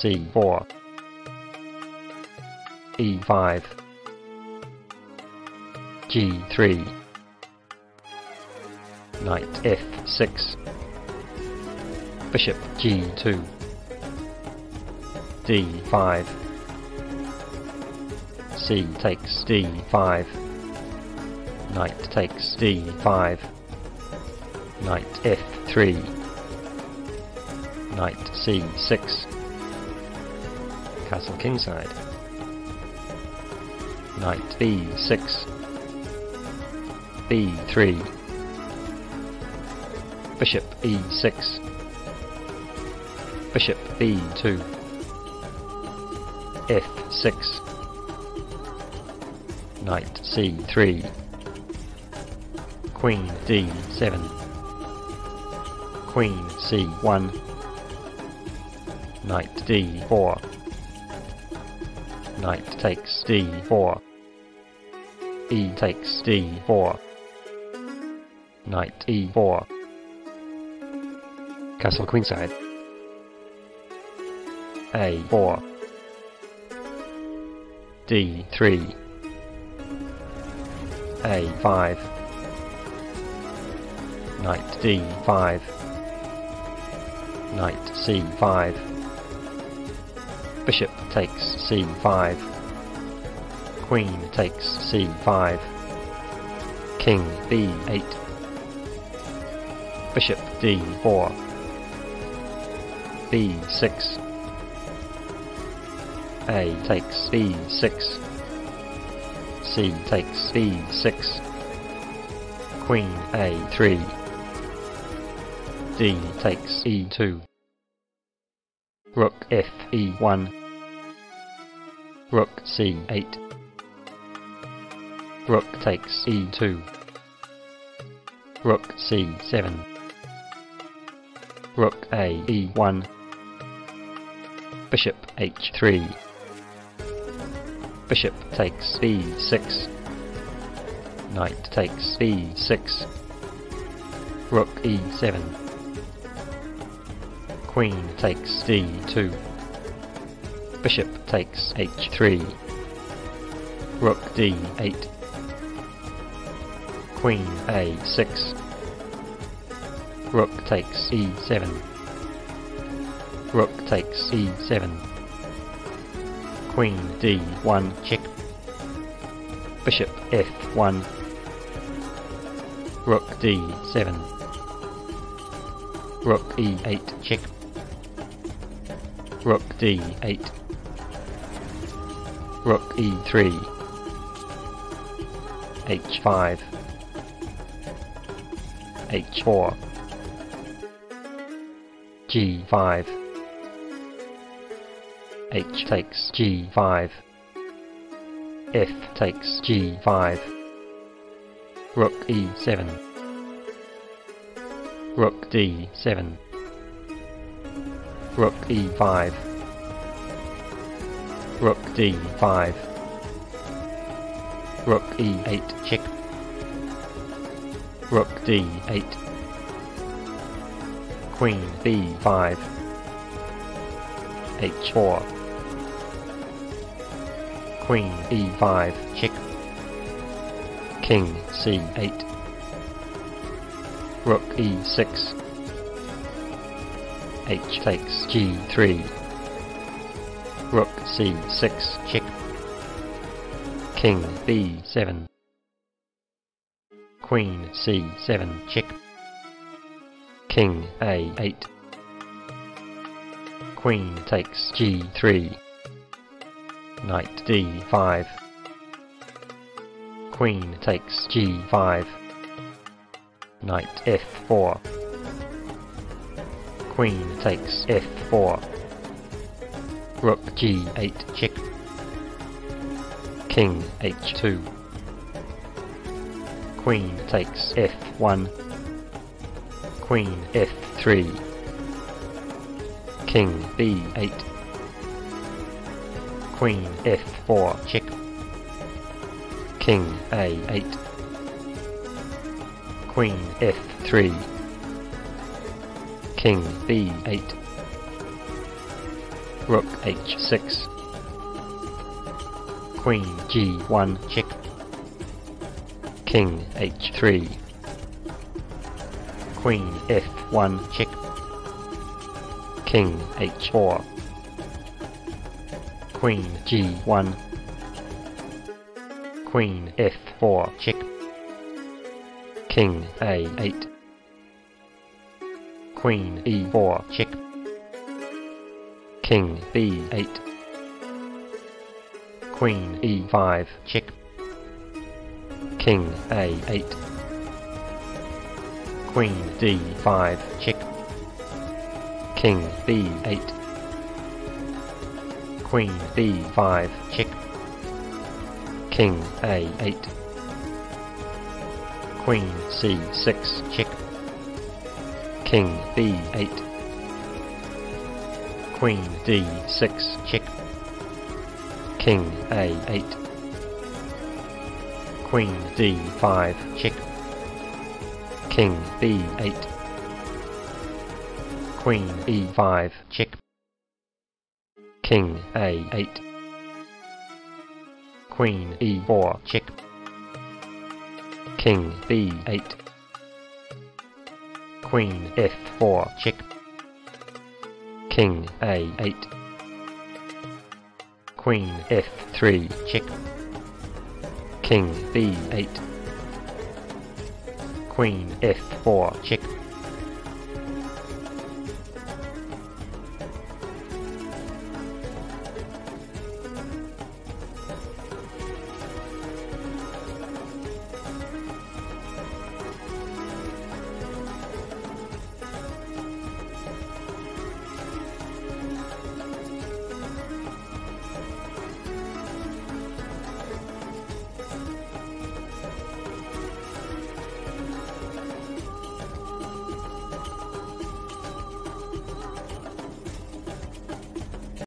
c4 e5 g3 knight f6 bishop g2 d5 c takes d5 knight takes d5 knight f3 knight c6 castle kingside knight b6 b3 bishop e6 bishop b2 f6 knight c3 queen d7 queen c1 knight d4 knight takes d4 e takes d4 knight e4 castle queenside. a4 d3 a5 knight d5 knight c5 bishop takes c5 queen takes c5 king b8 bishop d4 b6 a takes b6 c takes b6 queen a3 d takes e2 rook f e1 rook c8 rook takes e2 rook c7 rook a e1 bishop h3 bishop takes b6 knight takes b6 rook e7 queen takes d2 bishop takes h3 rook d8 queen a6 rook takes e7 rook takes e7 queen d1 check bishop f1 rook d7 rook e8 check rook d8 rook e3 h5 h4 g5 h takes g5 f takes g5 rook e7 rook d7 rook e5 rook d5 rook e8 check rook d8 queen b5 h4 queen e5 check king c8 rook e6 h takes g3 rook c6 check king b7 queen c7 check king a8 queen takes g3 knight d5 queen takes g5 knight f4 queen takes f4 rook g8 check king h2 queen takes f1 queen f3 king b8 queen f4 check king a8 queen f3 king b8 Rook h6. Queen g1 check. King h3. Queen f1 check. King h4. Queen g1. Queen f4 check. King a8. Queen e4 check. King b8. Queen e5 check. King a8. Queen d5 check. King b8. Queen b5 check. King a8. Queen c6 check. King b8. Queen d6 check. King a8. Queen d5 check. King b8. Queen e5 check. King a8. Queen e4 check. King b8. Queen f4 check. King a8. Queen f3 check. King b8. Queen f4 check.